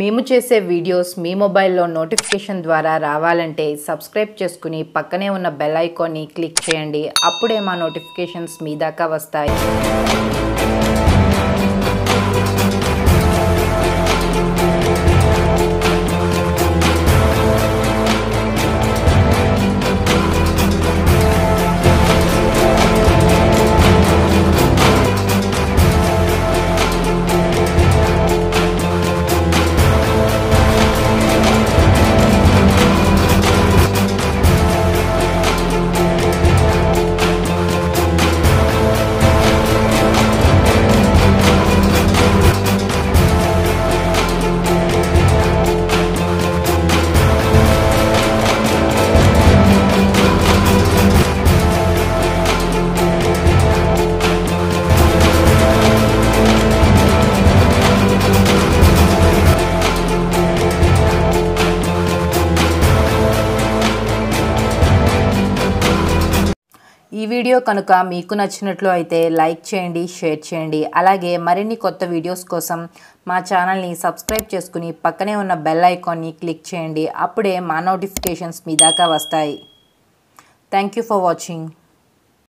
మేము చేసే వీడియోస్ మీ మొబైల్లో నోటిఫికేషన్ ద్వారా రావాలంటే సబ్స్క్రైబ్ చేసుకుని పక్కనే ఉన్న బెల్ ఐకాన్ని క్లిక్ చేయండి. అప్పుడే మా నోటిఫికేషన్స్ మీ దాకా వస్తాయి. ఈ వీడియో కనుక మీకు నచ్చినట్లు అయితే లైక్ చేయండి షేర్ చేయండి. అలాగే మరిన్ని కొత్త వీడియోస్ కోసం మా ఛానల్ని సబ్స్క్రైబ్ చేసుకుని పక్కనే ఉన్న బెల్ ఐకాన్ని క్లిక్ చేయండి. అప్పుడే మా నోటిఫికేషన్స్ మీ దాకా వస్తాయి. Thank you for watching